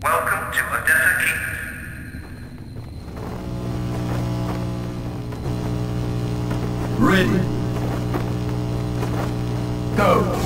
Welcome to Odessa Keys. Ready. Go.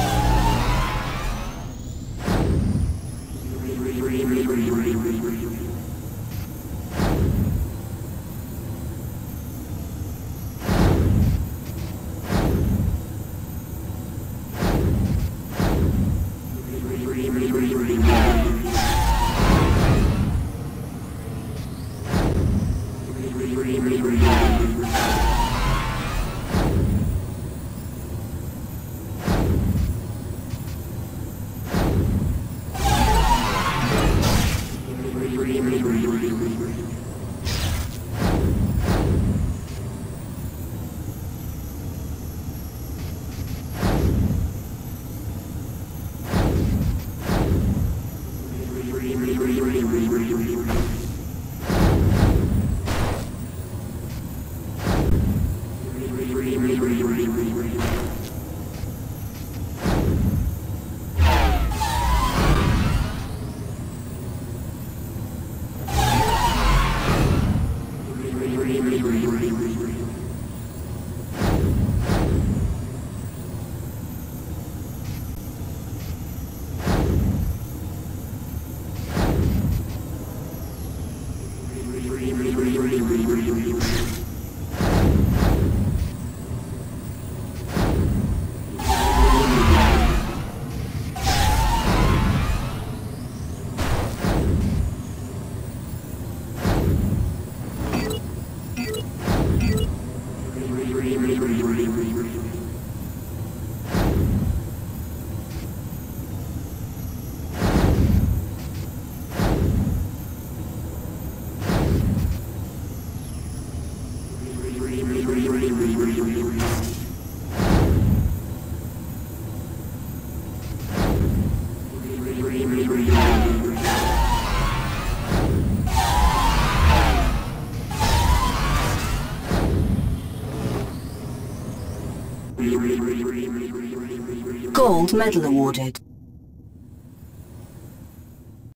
Gold medal awarded.